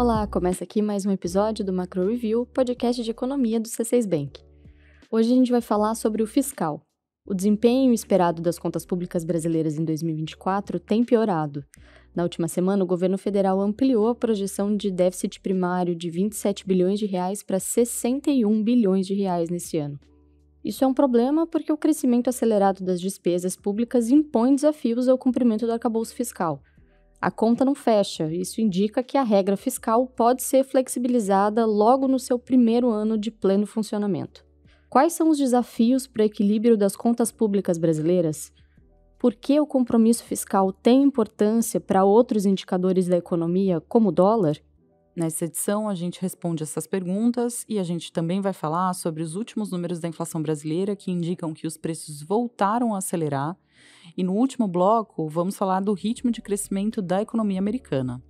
Olá, começa aqui mais um episódio do Macro Review, podcast de economia do C6 Bank. Hoje a gente vai falar sobre o fiscal. O desempenho esperado das contas públicas brasileiras em 2024 tem piorado. Na última semana, o governo federal ampliou a projeção de déficit primário de 27 bilhões de reais para 61 bilhões de reais nesse ano. Isso é um problema porque o crescimento acelerado das despesas públicas impõe desafios ao cumprimento do arcabouço fiscal. A conta não fecha, isso indica que a regra fiscal pode ser flexibilizada logo no seu primeiro ano de pleno funcionamento. Quais são os desafios para o equilíbrio das contas públicas brasileiras? Por que o compromisso fiscal tem importância para outros indicadores da economia, como o dólar? Nessa edição, a gente responde essas perguntas e a gente também vai falar sobre os últimos números da inflação brasileira que indicam que os preços voltaram a acelerar. E no último bloco, vamos falar do ritmo de crescimento da economia americana.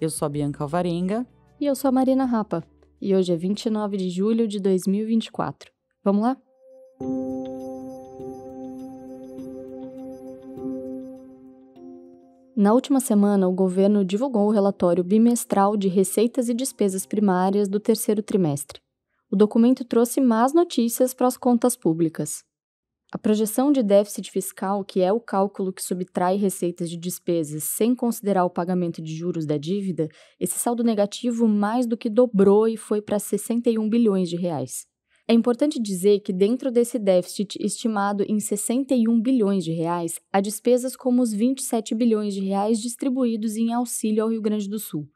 Eu sou a Bianca Alvarenga. E eu sou a Marina Rapa. E hoje é 29 de julho de 2024. Vamos lá? Na última semana, o governo divulgou o relatório bimestral de receitas e despesas primárias do terceiro trimestre. O documento trouxe más notícias para as contas públicas. A projeção de déficit fiscal, que é o cálculo que subtrai receitas de despesas sem considerar o pagamento de juros da dívida, esse saldo negativo mais do que dobrou e foi para 61 bilhões de reais. É importante dizer que dentro desse déficit estimado em 61 bilhões de reais, há despesas como os 27 bilhões de reais distribuídos em auxílio ao Rio Grande do Sul.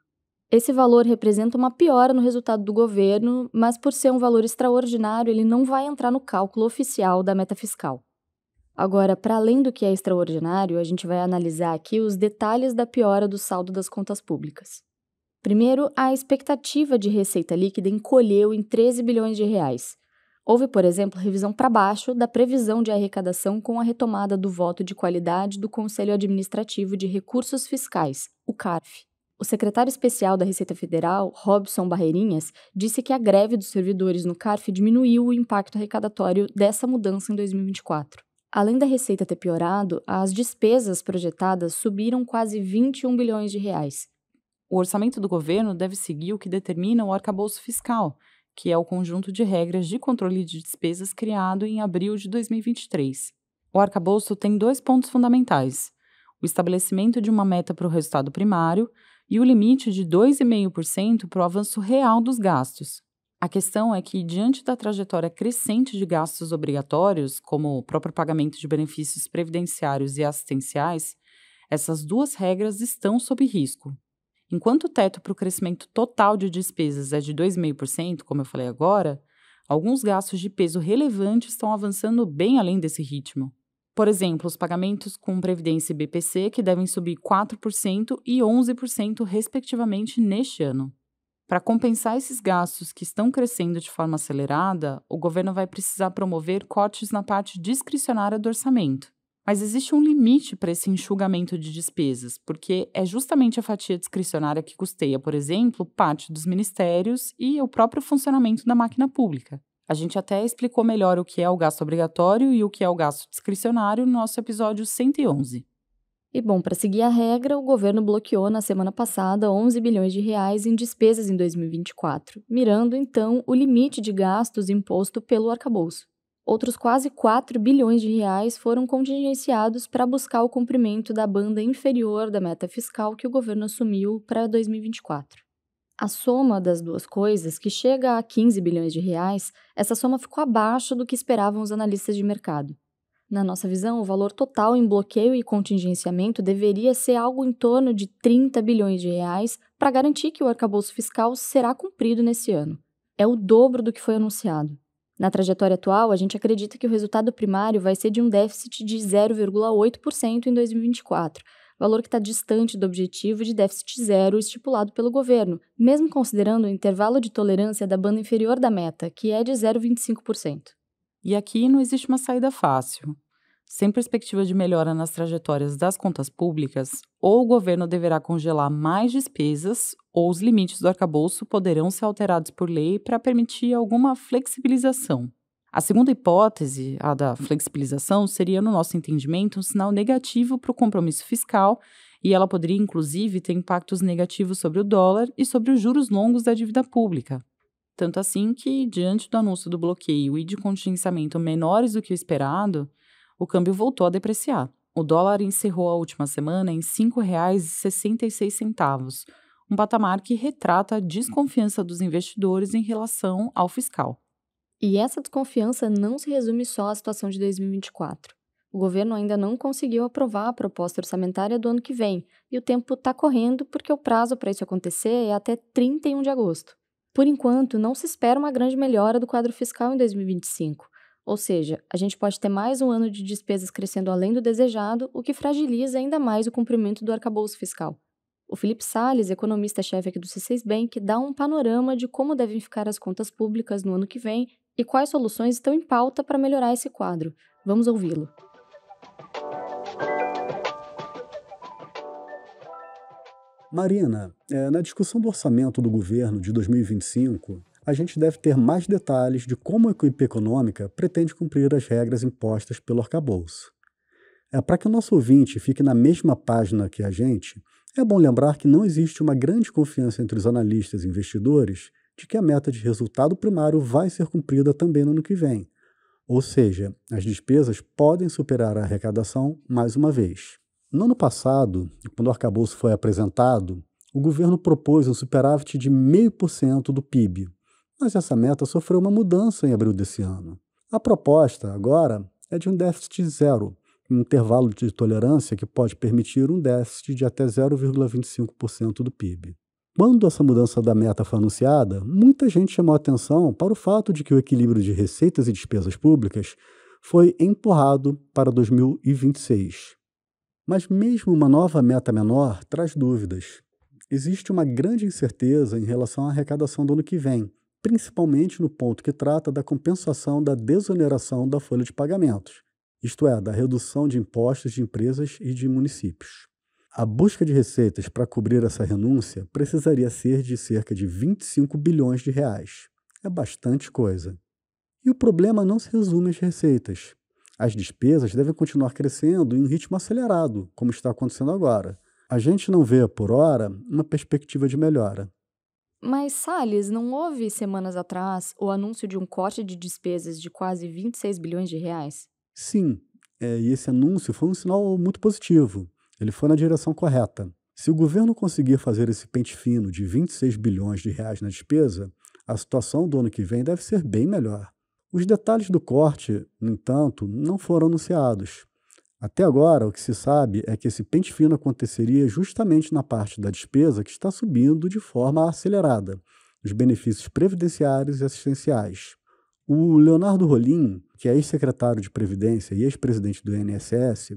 Esse valor representa uma piora no resultado do governo, mas por ser um valor extraordinário, ele não vai entrar no cálculo oficial da meta fiscal. Agora, para além do que é extraordinário, a gente vai analisar aqui os detalhes da piora do saldo das contas públicas. Primeiro, a expectativa de receita líquida encolheu em 13 bilhões de reais, Houve, por exemplo, revisão para baixo da previsão de arrecadação com a retomada do voto de qualidade do Conselho Administrativo de Recursos Fiscais, o CARF. O secretário especial da Receita Federal, Robson Barreirinhas, disse que a greve dos servidores no CARF diminuiu o impacto arrecadatório dessa mudança em 2024. Além da receita ter piorado, as despesas projetadas subiram quase 21 bilhões de reais. O orçamento do governo deve seguir o que determina o arcabouço fiscal, que é o conjunto de regras de controle de despesas criado em abril de 2023. O arcabouço tem dois pontos fundamentais: o estabelecimento de uma meta para o resultado primário e o limite de 2,5% para o avanço real dos gastos. A questão é que, diante da trajetória crescente de gastos obrigatórios, como o próprio pagamento de benefícios previdenciários e assistenciais, essas duas regras estão sob risco. Enquanto o teto para o crescimento total de despesas é de 2,5%, como eu falei agora, alguns gastos de peso relevante estão avançando bem além desse ritmo. Por exemplo, os pagamentos com Previdência e BPC, que devem subir 4% e 11%, respectivamente, neste ano. Para compensar esses gastos que estão crescendo de forma acelerada, o governo vai precisar promover cortes na parte discricionária do orçamento. Mas existe um limite para esse enxugamento de despesas, porque é justamente a fatia discricionária que custeia, por exemplo, parte dos ministérios e o próprio funcionamento da máquina pública. A gente até explicou melhor o que é o gasto obrigatório e o que é o gasto discricionário no nosso episódio 111. E bom, para seguir a regra, o governo bloqueou na semana passada 11 bilhões de reais em despesas em 2024, mirando então o limite de gastos imposto pelo arcabouço. Outros quase 4 bilhões de reais foram contingenciados para buscar o cumprimento da banda inferior da meta fiscal que o governo assumiu para 2024. A soma das duas coisas, que chega a 15 bilhões de reais, essa soma ficou abaixo do que esperavam os analistas de mercado. Na nossa visão, o valor total em bloqueio e contingenciamento deveria ser algo em torno de 30 bilhões de reais para garantir que o arcabouço fiscal será cumprido nesse ano. É o dobro do que foi anunciado. Na trajetória atual, a gente acredita que o resultado primário vai ser de um déficit de 0,8% em 2024, valor que está distante do objetivo de déficit zero estipulado pelo governo, mesmo considerando o intervalo de tolerância da banda inferior da meta, que é de 0,25%. E aqui não existe uma saída fácil. Sem perspectiva de melhora nas trajetórias das contas públicas, ou o governo deverá congelar mais despesas, ou os limites do arcabouço poderão ser alterados por lei para permitir alguma flexibilização. A segunda hipótese, a da flexibilização, seria, no nosso entendimento, um sinal negativo para o compromisso fiscal E ela poderia, inclusive, ter impactos negativos sobre o dólar e sobre os juros longos da dívida pública. Tanto assim que, diante do anúncio do bloqueio e de contingenciamento menores do que o esperado, o câmbio voltou a depreciar. O dólar encerrou a última semana em R$ 5,66, um patamar que retrata a desconfiança dos investidores em relação ao fiscal. E essa desconfiança não se resume só à situação de 2024. O governo ainda não conseguiu aprovar a proposta orçamentária do ano que vem, e o tempo está correndo porque o prazo para isso acontecer é até 31 de agosto. Por enquanto, não se espera uma grande melhora do quadro fiscal em 2025. Ou seja, a gente pode ter mais um ano de despesas crescendo além do desejado, o que fragiliza ainda mais o cumprimento do arcabouço fiscal. O Felipe Salles, economista-chefe aqui do C6 Bank, dá um panorama de como devem ficar as contas públicas no ano que vem e quais soluções estão em pauta para melhorar esse quadro. Vamos ouvi-lo. Marina, é, na discussão do orçamento do governo de 2025, a gente deve ter mais detalhes de como a equipe econômica pretende cumprir as regras impostas pelo arcabouço. É, Para que o nosso ouvinte fique na mesma página que a gente, é bom lembrar que não existe uma grande confiança entre os analistas e investidores de que a meta de resultado primário vai ser cumprida também no ano que vem. Ou seja, as despesas podem superar a arrecadação mais uma vez. No ano passado, quando o arcabouço foi apresentado, o governo propôs um superávit de 0,5% do PIB, mas essa meta sofreu uma mudança em abril desse ano. A proposta, agora, é de um déficit zero, um intervalo de tolerância que pode permitir um déficit de até 0,25% do PIB. Quando essa mudança da meta foi anunciada, muita gente chamou atenção para o fato de que o equilíbrio de receitas e despesas públicas foi empurrado para 2026. Mas mesmo uma nova meta menor traz dúvidas. Existe uma grande incerteza em relação à arrecadação do ano que vem, principalmente no ponto que trata da compensação da desoneração da folha de pagamentos, isto é, da redução de impostos de empresas e de municípios. A busca de receitas para cobrir essa renúncia precisaria ser de cerca de 25 bilhões de reais. É bastante coisa. E o problema não se resume às receitas. As despesas devem continuar crescendo em um ritmo acelerado, como está acontecendo agora. A gente não vê, por hora, uma perspectiva de melhora. Mas, Salles, não houve semanas atrás o anúncio de um corte de despesas de quase 26 bilhões de reais? Sim, é, e esse anúncio foi um sinal muito positivo. Ele foi na direção correta. Se o governo conseguir fazer esse pente fino de 26 bilhões de reais na despesa, a situação do ano que vem deve ser bem melhor. Os detalhes do corte, no entanto, não foram anunciados. Até agora, o que se sabe é que esse pente fino aconteceria justamente na parte da despesa que está subindo de forma acelerada, os benefícios previdenciários e assistenciais. O Leonardo Rolim, que é ex-secretário de Previdência e ex-presidente do INSS,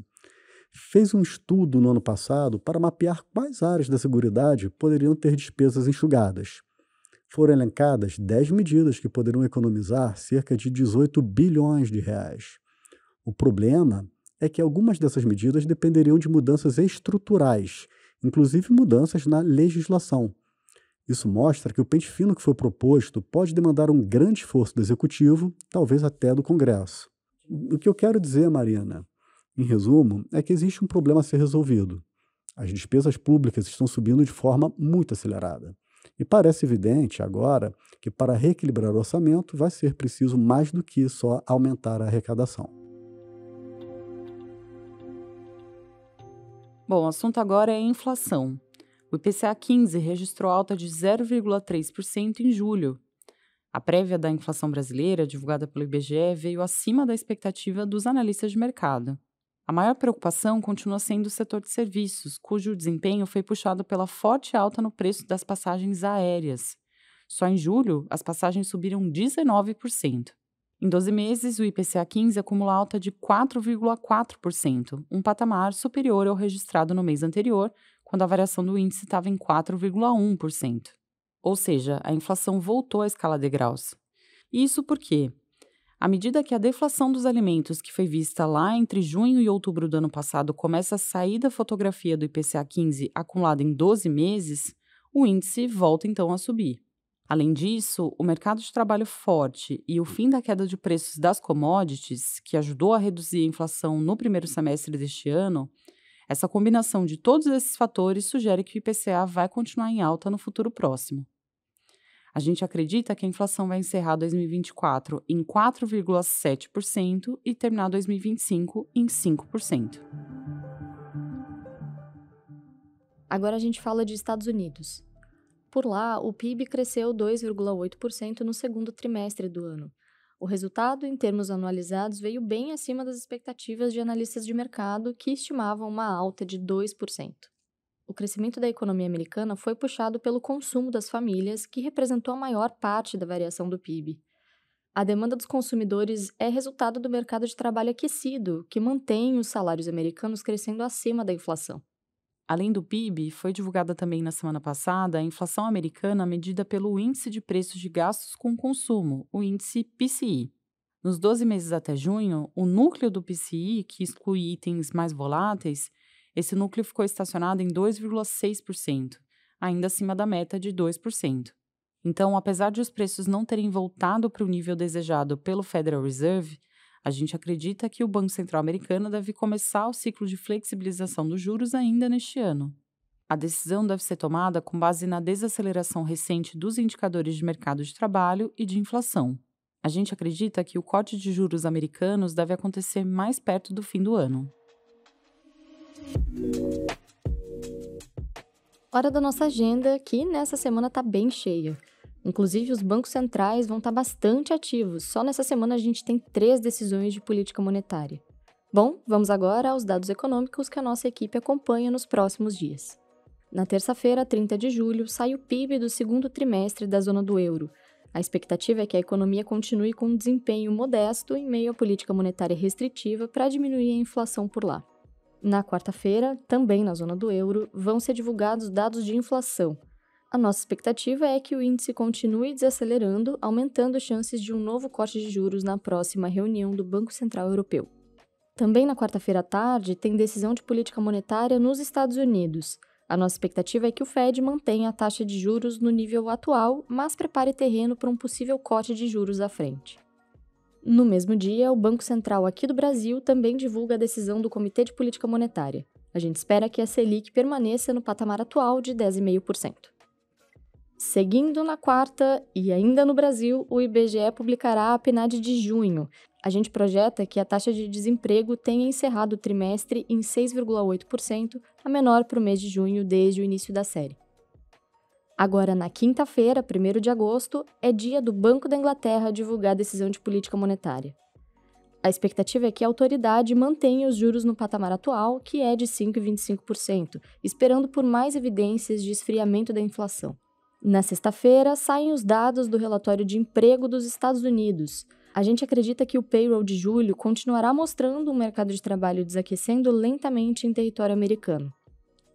fez um estudo no ano passado para mapear quais áreas da Seguridade poderiam ter despesas enxugadas. Foram elencadas 10 medidas que poderiam economizar cerca de 18 bilhões de reais. O problema é que algumas dessas medidas dependeriam de mudanças estruturais, inclusive mudanças na legislação. Isso mostra que o pente fino que foi proposto pode demandar um grande esforço do Executivo, talvez até do Congresso. O que eu quero dizer, Mariana, em resumo, é que existe um problema a ser resolvido. As despesas públicas estão subindo de forma muito acelerada. E parece evidente agora que, para reequilibrar o orçamento, vai ser preciso mais do que só aumentar a arrecadação. Bom, o assunto agora é inflação. O IPCA 15 registrou alta de 0,3% em julho. A prévia da inflação brasileira, divulgada pelo IBGE, veio acima da expectativa dos analistas de mercado. A maior preocupação continua sendo o setor de serviços, cujo desempenho foi puxado pela forte alta no preço das passagens aéreas. Só em julho, as passagens subiram 19%. Em 12 meses, o IPCA 15 acumula alta de 4,4%, um patamar superior ao registrado no mês anterior, quando a variação do índice estava em 4,1%. Ou seja, a inflação voltou à escala de graus. Isso porque, à medida que a deflação dos alimentos que foi vista lá entre junho e outubro do ano passado começa a sair da fotografia do IPCA 15 acumulada em 12 meses, o índice volta então a subir. Além disso, o mercado de trabalho forte e o fim da queda de preços das commodities, que ajudou a reduzir a inflação no primeiro semestre deste ano, Essa combinação de todos esses fatores sugere que o IPCA vai continuar em alta no futuro próximo. A gente acredita que a inflação vai encerrar 2024 em 4,7% e terminar 2025 em 5%. Agora a gente fala de Estados Unidos. Por lá, o PIB cresceu 2,8% no segundo trimestre do ano. O resultado, em termos anualizados, veio bem acima das expectativas de analistas de mercado, que estimavam uma alta de 2% o crescimento da economia americana foi puxado pelo consumo das famílias, que representou a maior parte da variação do PIB. A demanda dos consumidores é resultado do mercado de trabalho aquecido, que mantém os salários americanos crescendo acima da inflação. Além do PIB, foi divulgada também na semana passada a inflação americana medida pelo Índice de Preços de Gastos com Consumo, o índice PCI. Nos 12 meses até junho, o núcleo do PCI, que exclui itens mais voláteis, esse núcleo ficou estacionado em 2,6%, ainda acima da meta de 2%. Então, apesar de os preços não terem voltado para o nível desejado pelo Federal Reserve, a gente acredita que o Banco Central americano deve começar o ciclo de flexibilização dos juros ainda neste ano. A decisão deve ser tomada com base na desaceleração recente dos indicadores de mercado de trabalho e de inflação. A gente acredita que o corte de juros americanos deve acontecer mais perto do fim do ano. Hora da nossa agenda, que nessa semana está bem cheia. Inclusive, os bancos centrais vão estar tá bastante ativos. Só nessa semana a gente tem três decisões de política monetária. Bom, vamos agora aos dados econômicos que a nossa equipe acompanha nos próximos dias. Na terça-feira, 30 de julho, sai o PIB do segundo trimestre da zona do euro. A expectativa é que a economia continue com um desempenho modesto em meio à política monetária restritiva para diminuir a inflação por lá. Na quarta-feira, também na zona do euro, vão ser divulgados dados de inflação. A nossa expectativa é que o índice continue desacelerando, aumentando chances de um novo corte de juros na próxima reunião do Banco Central Europeu. Também na quarta-feira à tarde, tem decisão de política monetária nos Estados Unidos. A nossa expectativa é que o Fed mantenha a taxa de juros no nível atual, mas prepare terreno para um possível corte de juros à frente. No mesmo dia, o Banco Central aqui do Brasil também divulga a decisão do Comitê de Política Monetária. A gente espera que a Selic permaneça no patamar atual de 10,5%. Seguindo na quarta, e ainda no Brasil, o IBGE publicará a PNAD de junho. A gente projeta que a taxa de desemprego tenha encerrado o trimestre em 6,8%, a menor para o mês de junho desde o início da série. Agora, na quinta-feira, 1 de agosto, é dia do Banco da Inglaterra divulgar a decisão de política monetária. A expectativa é que a autoridade mantenha os juros no patamar atual, que é de 5,25%, esperando por mais evidências de esfriamento da inflação. Na sexta-feira, saem os dados do relatório de emprego dos Estados Unidos. A gente acredita que o payroll de julho continuará mostrando um mercado de trabalho desaquecendo lentamente em território americano.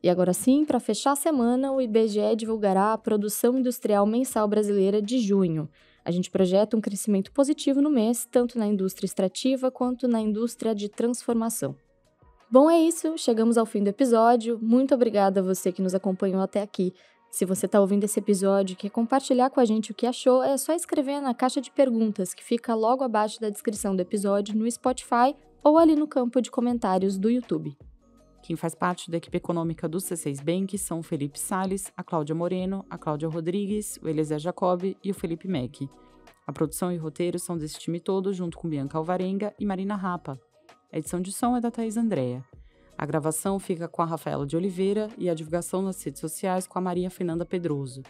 E agora sim, para fechar a semana, o IBGE divulgará a produção industrial mensal brasileira de junho. A gente projeta um crescimento positivo no mês, tanto na indústria extrativa quanto na indústria de transformação. Bom, é isso, chegamos ao fim do episódio. Muito obrigada a você que nos acompanhou até aqui. Se você está ouvindo esse episódio e quer compartilhar com a gente o que achou, é só escrever na caixa de perguntas que fica logo abaixo da descrição do episódio no Spotify ou ali no campo de comentários do YouTube. Quem faz parte da equipe econômica do C6 Bank são o Felipe Sales, a Cláudia Moreno, a Cláudia Rodrigues, o Eliezer Jacob e o Felipe Mack. A produção e roteiro são desse time todo, junto com Bianca Alvarenga e Marina Rapa. A edição de som é da Thaís Andréa. A gravação fica com a Rafaela de Oliveira e a divulgação nas redes sociais com a Maria Fernanda Pedroso.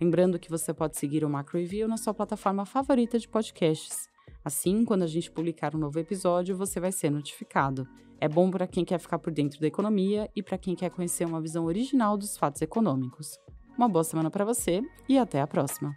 Lembrando que você pode seguir o Macro Review na sua plataforma favorita de podcasts. Assim, quando a gente publicar um novo episódio, você vai ser notificado. É bom para quem quer ficar por dentro da economia e para quem quer conhecer uma visão original dos fatos econômicos. Uma boa semana para você e até a próxima!